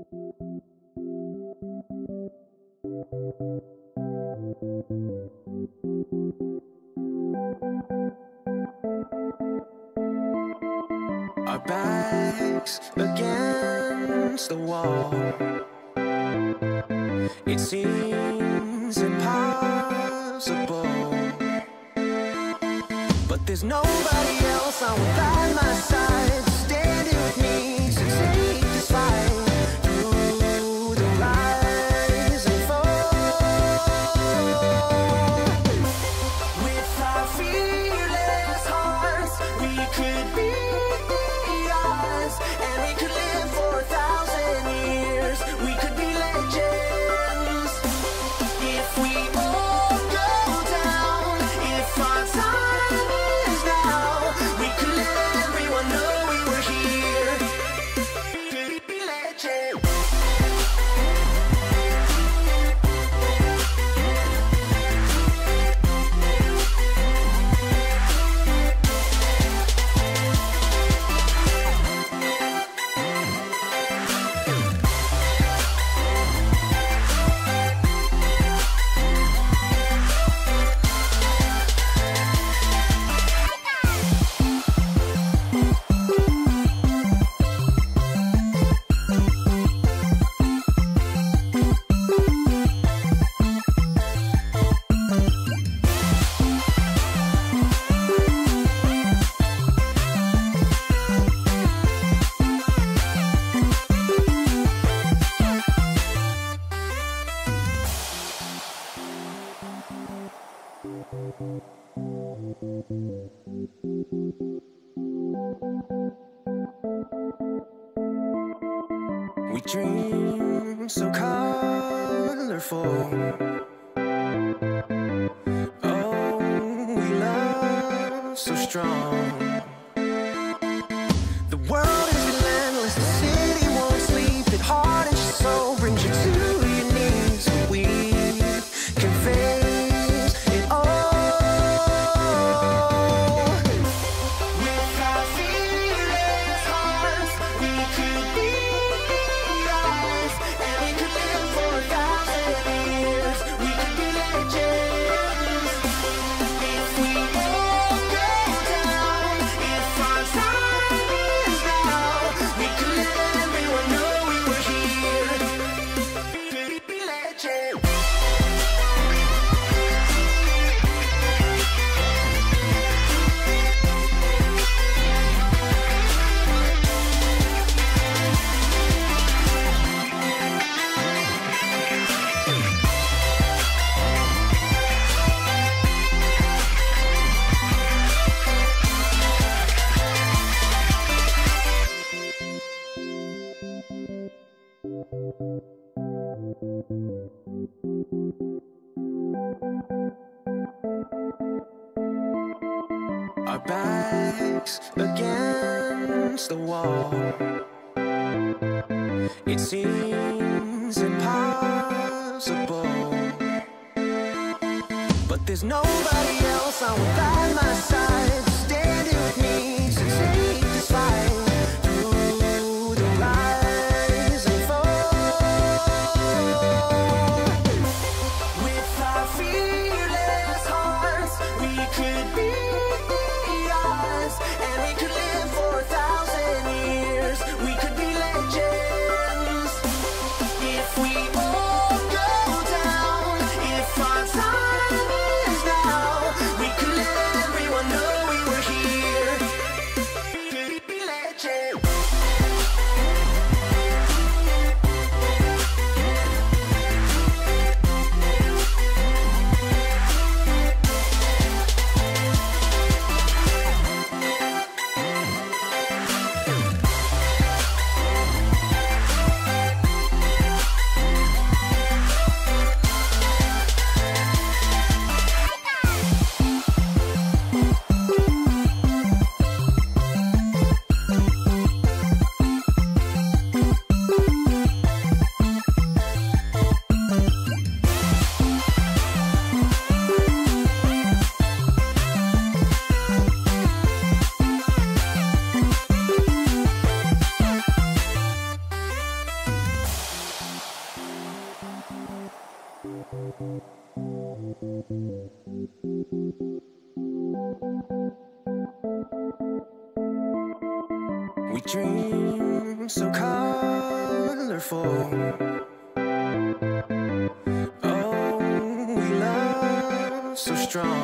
Our backs against the wall. It seems impossible, but there's nobody else on by my side. We dream so colorful. Oh, we love so strong. Our backs against the wall. It seems impossible, but there's nobody else on by my side standing with me. We dream so colorful. Oh, we love so strong.